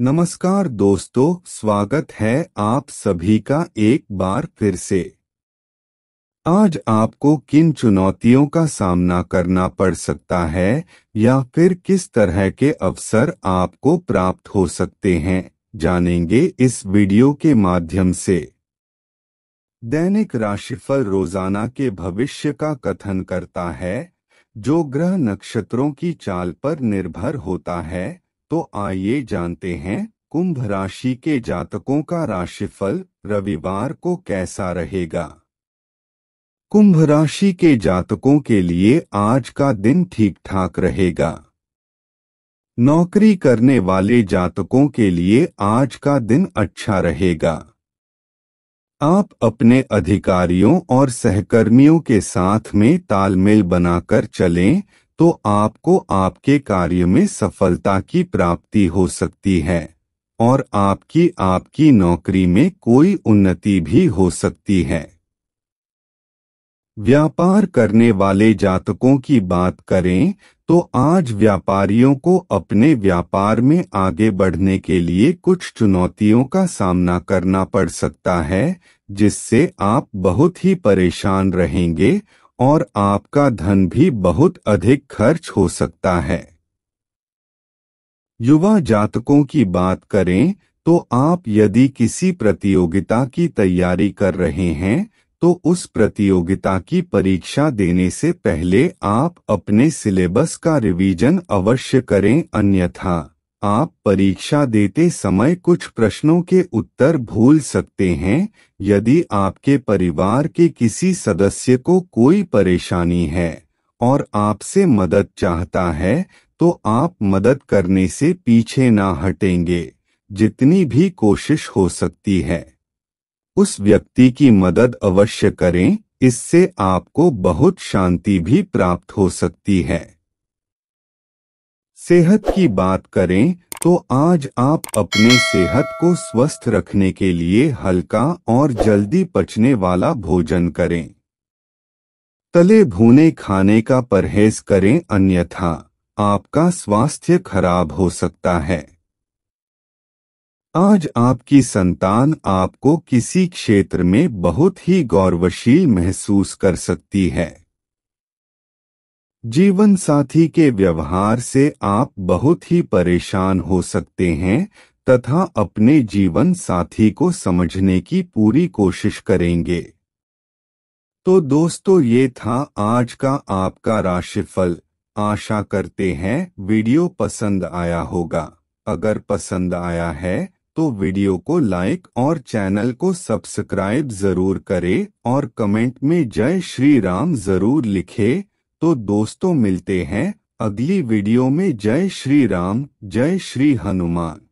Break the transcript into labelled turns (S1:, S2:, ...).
S1: नमस्कार दोस्तों, स्वागत है आप सभी का एक बार फिर से। आज आपको किन चुनौतियों का सामना करना पड़ सकता है, या फिर किस तरह के अवसर आपको प्राप्त हो सकते हैं, जानेंगे इस वीडियो के माध्यम से। दैनिक राशिफल रोज़ाना के भविष्य का कथन करता है, जो ग्रह नक्षत्रों की चाल पर निर्भर होता है तो आइए जानते हैं, कुंभ राशि के जातकों का राशिफल रविवार को कैसा रहेगा। कुंभ राशि के जातकों के लिए आज का दिन ठीक ठाक रहेगा। नौकरी करने वाले जातकों के लिए आज का दिन अच्छा रहेगा। आप अपने अधिकारियों और सहकर्मियों के साथ में तालमेल बनाकर चलें तो आपको आपके कार्य में सफलता की प्राप्ति हो सकती है, और आपकी आपकी नौकरी में कोई उन्नति भी हो सकती है। व्यापार करने वाले जातकों की बात करें तो आज व्यापारियों को अपने व्यापार में आगे बढ़ने के लिए कुछ चुनौतियों का सामना करना पड़ सकता है, जिससे आप बहुत ही परेशान रहेंगे और आपका धन भी बहुत अधिक खर्च हो सकता है। युवा जातकों की बात करें तो आप यदि किसी प्रतियोगिता की तैयारी कर रहे हैं तो उस प्रतियोगिता की परीक्षा देने से पहले आप अपने सिलेबस का रिवीजन अवश्य करें अन्यथा। आप परीक्षा देते समय कुछ प्रश्नों के उत्तर भूल सकते हैं, यदि आपके परिवार के किसी सदस्य को कोई परेशानी है और आपसे मदद चाहता है तो आप मदद करने से पीछे ना हटेंगे, जितनी भी कोशिश हो सकती है। उस व्यक्ति की मदद अवश्य करें, इससे आपको बहुत शांति भी प्राप्त हो सकती है। सेहत की बात करें तो आज आप अपने सेहत को स्वस्थ रखने के लिए हल्का और जल्दी पचने वाला भोजन करें। तले भूने खाने का परहेज करें अन्यथा आपका स्वास्थ्य खराब हो सकता है। आज आपकी संतान आपको किसी क्षेत्र में बहुत ही गौरवशील महसूस कर सकती है। जीवन साथी के व्यवहार से आप बहुत ही परेशान हो सकते हैं, तथा अपने जीवन साथी को समझने की पूरी कोशिश करेंगे। तो दोस्तों, ये था आज का आपका राशिफल। आशा करते हैं वीडियो पसंद आया होगा। अगर पसंद आया है तो वीडियो को लाइक और चैनल को सब्सक्राइब ज़रूर करें और कमेंट में जय श्री राम ज़रूर लिखें। तो दोस्तों मिलते हैं अगली वीडियो में। जय श्री राम जय श्री हनुमान।